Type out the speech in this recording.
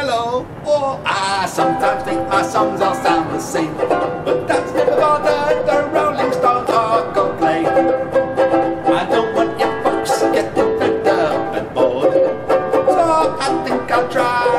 hello, oh, I sometimes think my songs all sound the same. But that's never bothered the Rolling Stones are Coldplay. I don't want you folks getting fed up and bored, so I think I'll try.